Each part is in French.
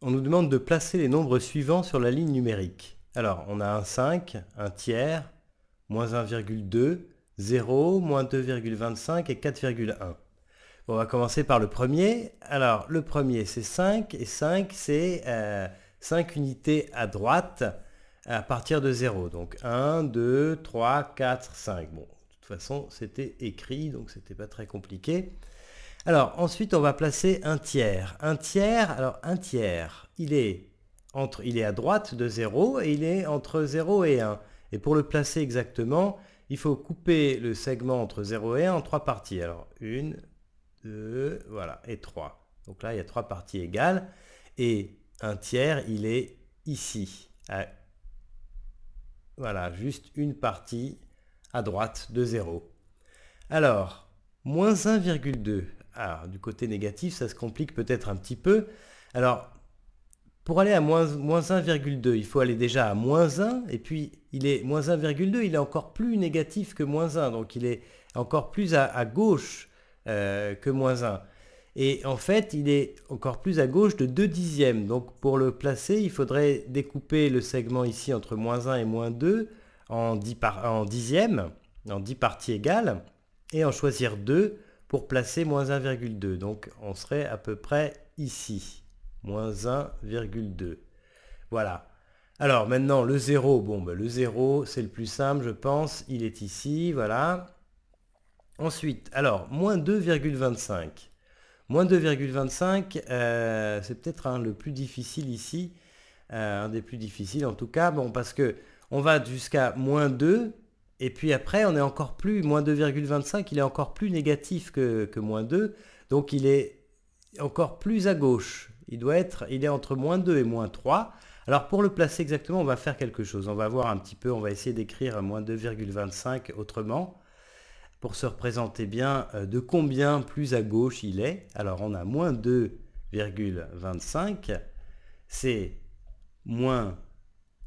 on nous demande de placer les nombres suivants sur la ligne numérique. Alors, on a un 5, un tiers, moins 1,2, 0, moins 2,25 et 4,1. on va commencer par le premier. Alors, le premier, c'est 5, et 5, c'est 5 euh, unités à droite à partir de 0. Donc 1, 2, 3, 4, 5. Bon, de toute façon, c'était écrit, donc c'était pas très compliqué. Alors, ensuite, on va placer un tiers. Un tiers, alors un tiers, il est, entre, il est à droite de 0 et il est entre 0 et 1. Et pour le placer exactement, il faut couper le segment entre 0 et 1 en trois parties. Alors, une, deux, voilà, et 3. Donc là, il y a trois parties égales. Et un tiers, il est ici, voilà, juste une partie à droite de 0. Alors, moins 1,2. Alors, du côté négatif, ça se complique peut-être un petit peu. Alors, pour aller à moins, 1,2, il faut aller déjà à moins 1, et puis il est moins 1,2, il est encore plus négatif que moins 1, donc il est encore plus à, gauche euh, que moins 1. Et en fait, il est encore plus à gauche de 2 dixièmes. Donc pour le placer, il faudrait découper le segment ici entre moins 1 et moins 2 en 10, en dixièmes, en 10 parties égales, et en choisir 2 pour placer moins 1,2. Donc on serait à peu près ici, moins 1,2. Voilà. Alors maintenant, le 0, bon, ben, le 0, c'est le plus simple, je pense. Il est ici, voilà. Ensuite, alors, moins 2,25. Moins 2,25, euh, c'est peut-être le plus difficile ici, euh, un des plus difficiles en tout cas, bon, parce que on va jusqu'à moins 2, et puis après on est encore plus, moins 2,25, il est encore plus négatif que, moins 2, donc il est encore plus à gauche. Il doit être, il est entre moins 2 et moins 3. Alors pour le placer exactement, on va faire quelque chose. On va voir un petit peu, on va essayer d'écrire moins 2,25 autrement pour se représenter bien euh, de combien plus à gauche il est. Alors on a moins 2,25, c'est moins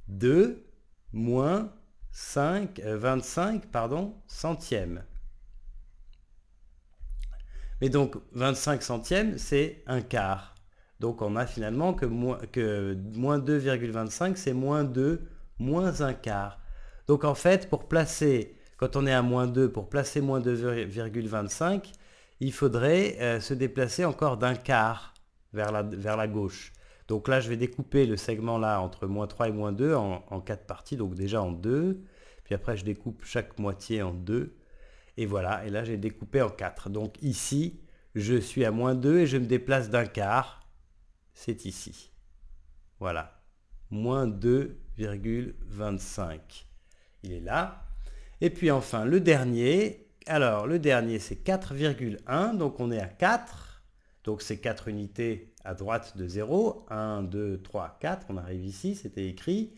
2 moins 5, 25 euh, pardon, centièmes. Mais donc 25 centièmes, c'est un quart. Donc on a finalement que, moins, que moins 2,25, c'est moins 2, moins un quart. Donc en fait, pour placer quand on est à moins 2, pour placer moins 2,25, il faudrait euh, se déplacer encore d'un quart vers la gauche. Donc là, je vais découper le segment là entre moins 3 et moins 2 en, en 4 parties, donc déjà en 2. Puis après, je découpe chaque moitié en 2. Et voilà, et là, j'ai découpé en 4. Donc ici, je suis à moins 2 et je me déplace d'un quart. C'est ici. Voilà. Moins 2,25. Il est là. Et puis enfin, le dernier, alors le dernier c'est 4,1, donc on est à 4, donc c'est 4 unités à droite de 0, 1, 2, 3, 4, on arrive ici, c'était écrit.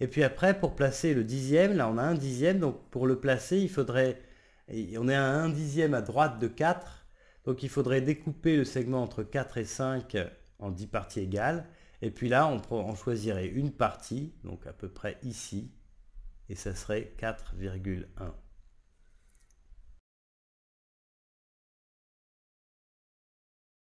Et puis après, pour placer le dixième, là on a un dixième, donc pour le placer, il faudrait, on est à un dixième à droite de 4, donc il faudrait découper le segment entre 4 et 5 en 10 parties égales. Et puis là, on, on choisirait une partie, donc à peu près ici, et ça serait 4,1.